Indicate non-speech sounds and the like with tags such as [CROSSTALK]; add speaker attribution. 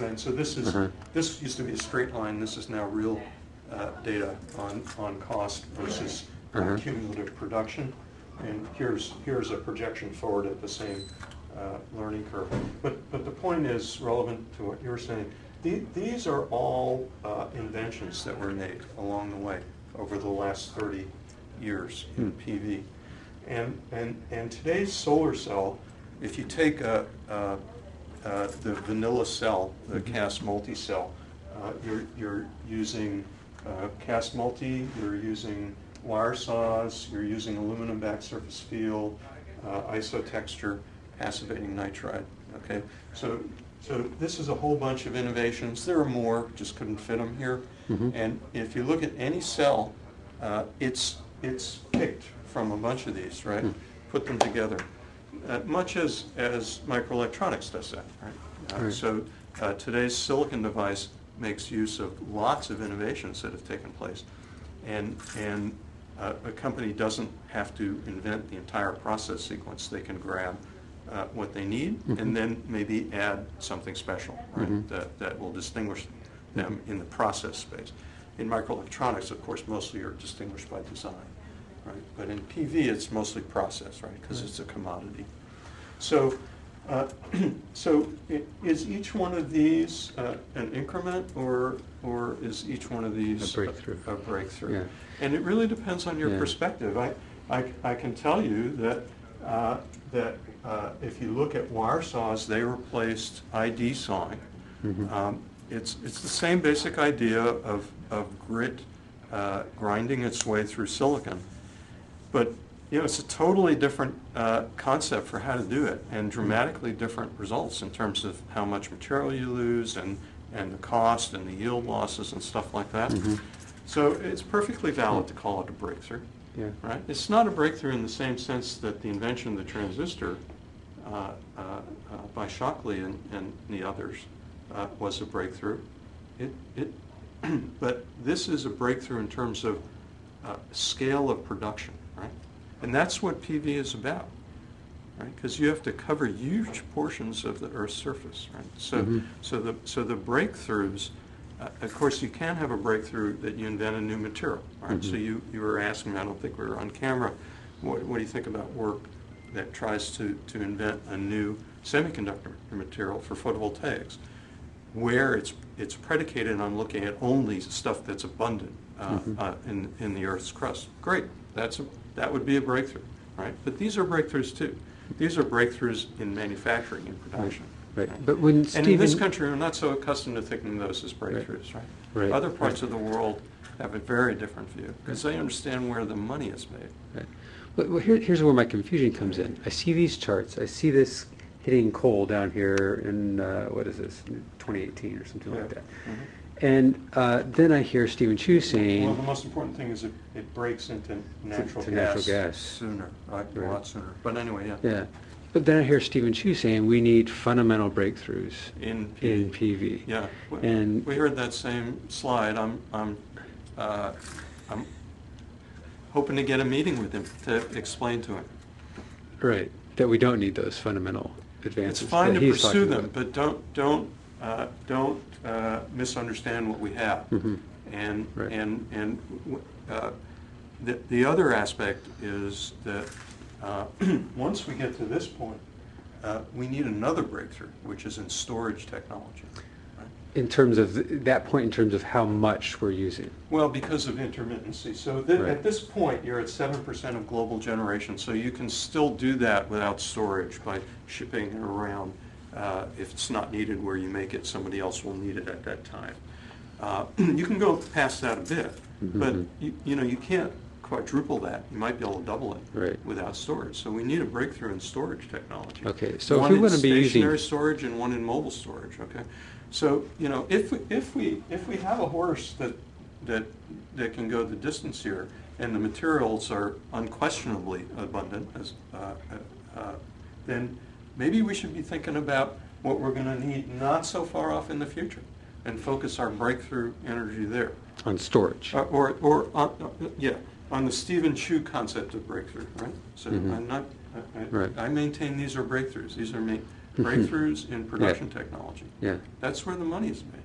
Speaker 1: And so this is,
Speaker 2: Uh-huh.
Speaker 1: this used to be a straight line, this is now real uh, data on, on cost versus
Speaker 2: Uh-huh.
Speaker 1: cumulative production. And here's, here's a projection forward at the same uh, learning curve. But, but the point is relevant to what you're saying. The- These are all uh, inventions that were made along the way over the last 30 years in
Speaker 2: Hmm.
Speaker 1: PV. And, and, and today's solar cell, if you take a, a, uh, the vanilla cell, the
Speaker 2: Mhm.
Speaker 1: cast multi-cell, uh, you're, you're using uh, cast multi, you're using wire saws, you're using aluminum back surface field, uh, isotexture, passivating nitride, okay? So, so this is a whole bunch of innovations. There are more, just couldn't fit them here.
Speaker 2: Mhm.
Speaker 1: And if you look at any cell, uh, it's, it's picked from a bunch of these, right?
Speaker 2: Hmm.
Speaker 1: Put them together, uh, much as, as microelectronics does that, right? Uh,
Speaker 2: Right.
Speaker 1: So uh, today's silicon device makes use of lots of innovations that have taken place. And, and uh, a company doesn't have to invent the entire process sequence. They can grab uh, what they need
Speaker 2: Mhm.
Speaker 1: and then maybe add something special, right?
Speaker 2: Mhm.
Speaker 1: That, that will distinguish them in the process space. In microelectronics, of course, mostly are distinguished by design, right? But in PV, it's mostly process, right? Because
Speaker 2: Right.
Speaker 1: it's a commodity. So, uh, [CLEARS THROAT] so is each one of these uh, an increment, or, or is each one of these?
Speaker 2: A breakthrough.
Speaker 1: A breakthrough?
Speaker 2: Yeah.
Speaker 1: And it really depends on your
Speaker 2: Yeah.
Speaker 1: perspective. I, I, I can tell you that, uh, that uh, if you look at wire saws, they replaced ID sawing.
Speaker 2: Mm -hmm.
Speaker 1: Um, It's, it's the same basic idea of, of grit uh, grinding its way through silicon. But, you know, it's a totally different uh, concept for how to do it and dramatically different results in terms of how much material you lose and, and the cost and the yield losses and stuff like that.
Speaker 2: Mhm.
Speaker 1: So it's perfectly valid to call it a breakthrough,
Speaker 2: Yeah.
Speaker 1: right? It's not a breakthrough in the same sense that the invention of the transistor uh, uh, uh, by Shockley and, and the others uh, was a breakthrough. It, it, [CLEARS THROAT] but this is a breakthrough in terms of uh, scale of production, right? And that's what PV is about, right? Because you have to cover huge portions of the Earth's surface, right? So,
Speaker 2: Mhm.
Speaker 1: so the so the breakthroughs, uh, of course, you can have a breakthrough that you invent a new material, right? So
Speaker 2: Mhm.
Speaker 1: you you were asking, I don't think we were on camera, what, what do you think about work that tries to to invent a new semiconductor material for photovoltaics? where it's, it's predicated on looking at only stuff that's abundant uh,
Speaker 2: Mhm.
Speaker 1: uh, in, in the Earth's crust. Great, that's, a- that would be a breakthrough, right? But these are breakthroughs too. These are breakthroughs in manufacturing and production.
Speaker 2: Right. But when
Speaker 1: And in this country, we're not so accustomed to thinking of those as breakthroughs, right?
Speaker 2: Right,
Speaker 1: Other parts
Speaker 2: right.
Speaker 1: of the world have a very different view, because they understand where the money is made.
Speaker 2: Right. Well, here, here's where my confusion comes in. I see these charts. I see this hitting coal down here in, uh, what is this, 2018 or something like
Speaker 1: Yeah.
Speaker 2: that.
Speaker 1: Mhm.
Speaker 2: And uh, then I hear Steven Chu saying,
Speaker 1: Well, the most important thing is it, it breaks into natural
Speaker 2: to
Speaker 1: gas.
Speaker 2: natural gas.
Speaker 1: Sooner, right, a lot sooner. But anyway, yeah.
Speaker 2: yeah. But then I hear Steven Chu saying we need fundamental breakthroughs
Speaker 1: In
Speaker 2: in
Speaker 1: PV.
Speaker 2: PV.
Speaker 1: Yeah, we-
Speaker 2: And
Speaker 1: we heard that same slide. I'm, I'm, uh, I'm hoping to get a meeting with him to explain to him.
Speaker 2: right that we don't need those fundamental advances.
Speaker 1: It's fine to pursue them,
Speaker 2: about.
Speaker 1: but don't, don't, uh, don't uh, misunderstand what we have.
Speaker 2: Mhm.
Speaker 1: And,
Speaker 2: Right.
Speaker 1: and, and uh, the, the other aspect is that uh, [CLEARS THROAT] once we get to this point, uh, we need another breakthrough, which is in storage technology. right?
Speaker 2: in terms of th- that point, in terms of how much we're using.
Speaker 1: Well, because of intermittency. So thi-
Speaker 2: Right.
Speaker 1: at this point, you're at seven percent of global generation, so you can still do that without storage by shipping it around. Uh, If it's not needed where you make it, somebody else will need it at that time. Uh, [CLEARS THROAT] You can go past that a bit, but
Speaker 2: Mhm.
Speaker 1: you, you know, you can't quadruple that. You might be able to double it
Speaker 2: Right.
Speaker 1: without storage. So we need a breakthrough in storage technology.
Speaker 2: Okay, so if
Speaker 1: One
Speaker 2: we
Speaker 1: in
Speaker 2: wanna be using-
Speaker 1: stationary storage and one in mobile storage, okay? So, you know, if, we- if we, if we have a horse that, that, that can go the distance here, and the materials are unquestionably abundant, as, uh, uh, uh, then maybe we should be thinking about what we're gonna need not so far off in the future, and focus our breakthrough energy there.
Speaker 2: On storage.
Speaker 1: Uh, Or, or, uh, uh, yeah, on the Steven Chu concept of breakthrough, right? So
Speaker 2: Mhm.
Speaker 1: I'm not, I- I-
Speaker 2: Right.
Speaker 1: I maintain these are breakthroughs. These are ma- breakthroughs in production technology.
Speaker 2: Yeah.
Speaker 1: That's where the money is made.